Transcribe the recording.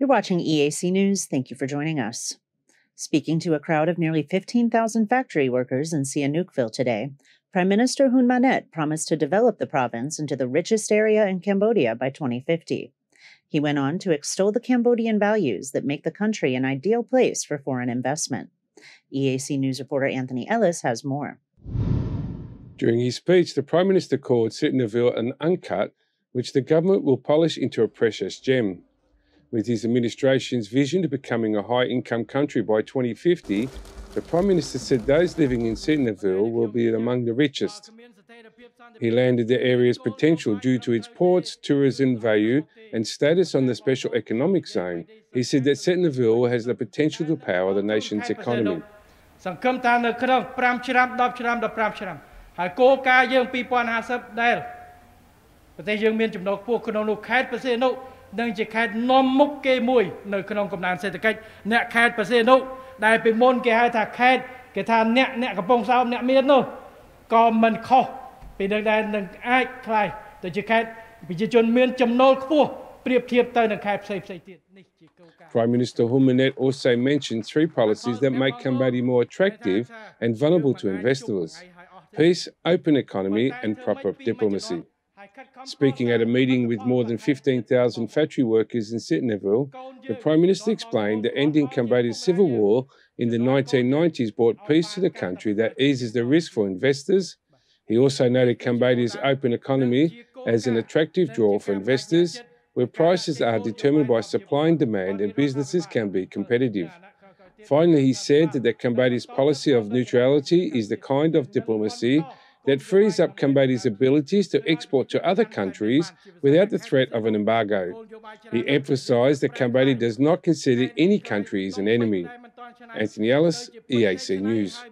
You're watching EAC News. Thank you for joining us. Speaking to a crowd of nearly 15,000 factory workers in Sihanoukville today, Prime Minister Hun Manet promised to develop the province into the richest area in Cambodia by 2050. He went on to extol the Cambodian values that make the country an ideal place for foreign investment. EAC News reporter Anthony Ellis has more. During his speech, the Prime Minister called Sihanoukville an uncut, which the government will polish into a precious gem. With his administration's vision to becoming a high income country by 2050, the Prime Minister said those living in Sihanoukville will be among the richest. He landed the area's potential due to its ports, tourism value, and status on the Special Economic Zone. He said that Sihanoukville has the potential to power the nation's economy. នឹងជាខេត្តនាំមុខគេមួយ នៅក្នុងកំណើនសេដ្ឋកិច្ចអ្នកខេត្តប្រសេនុដែលពីមុនគេហៅថាខេត្តគេថាអ្នកអ្នកកំពង់សោមអ្នកមាននោះក៏មិនខុសពីនឹងដែលនឹងអាចខ្លាយទៅជាខេត្តប្រជាជនមានចំណូលខ្ពស់ប្រៀបធៀបទៅនឹងខេត្តផ្សេងផ្សេងទៀតនេះជាគោលការណ៍ Prime Minister Hun Manet also mentioned three policies that make Cambodia more attractive and vulnerable to investors peace, open economy, and proper diplomacy. Speaking at a meeting with more than 15,000 factory workers in Sihanoukville, the Prime Minister explained that ending Cambodia's civil war in the 1990s brought peace to the country that eases the risk for investors. He also noted Cambodia's open economy as an attractive draw for investors, where prices are determined by supply and demand and businesses can be competitive. Finally, he said that Cambodia's policy of neutrality is the kind of diplomacy that frees up Cambodia's abilities to export to other countries without the threat of an embargo. He emphasised that Cambodia does not consider any country as an enemy. Anthony Ellis, EAC News.